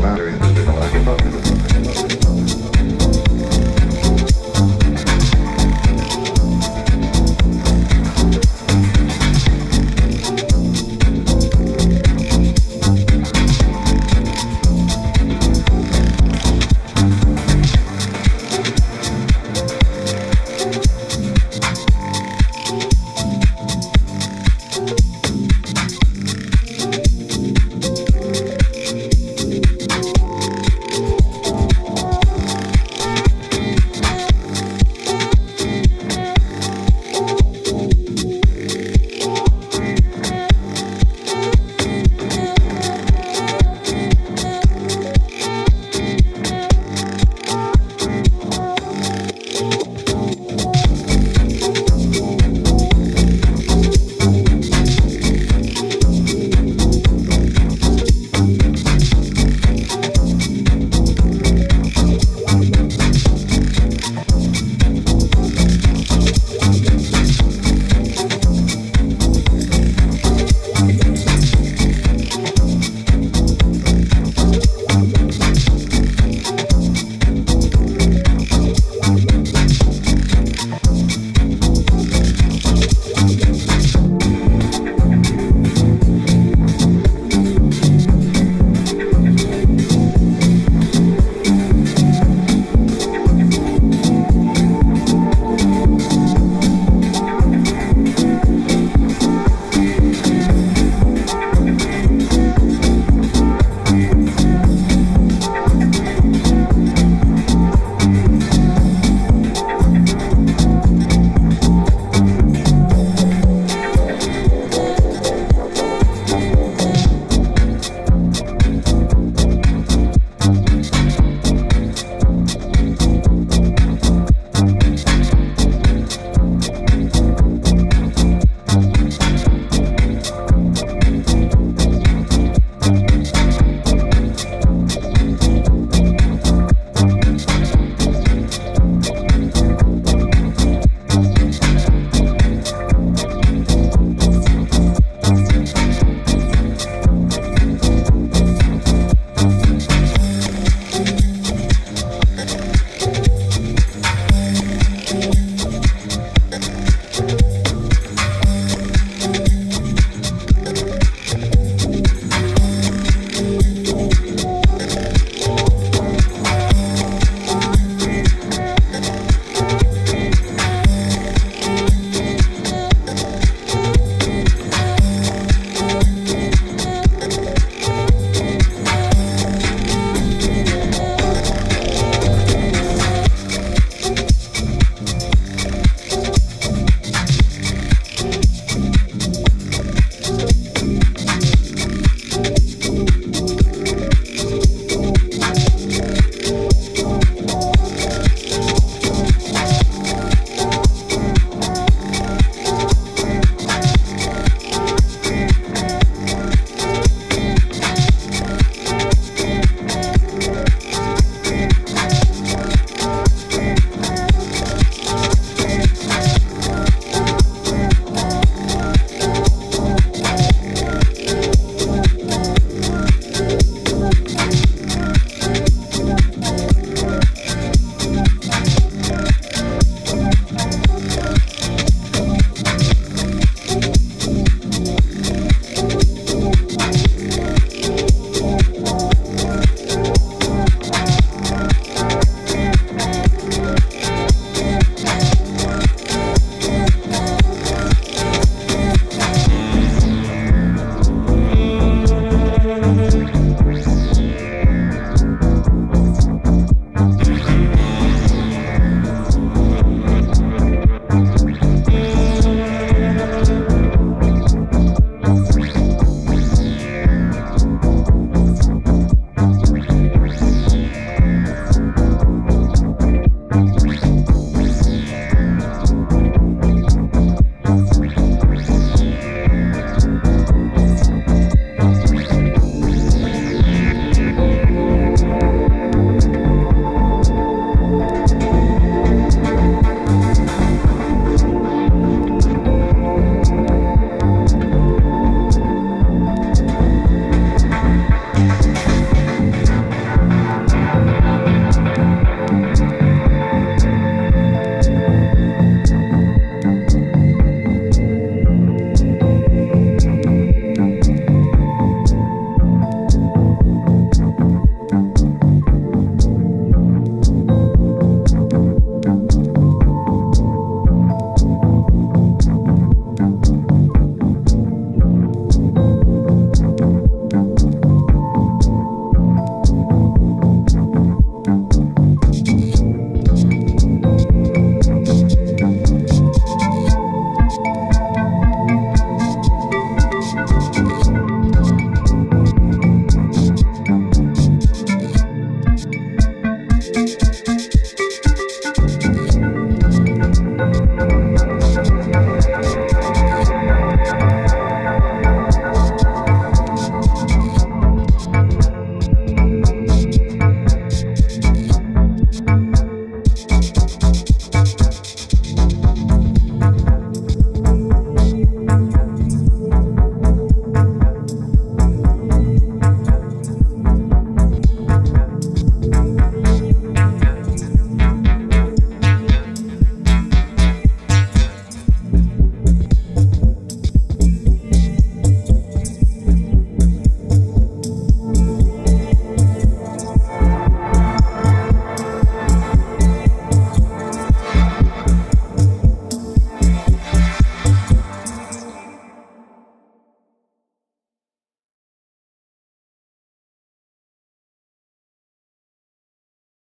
boundary.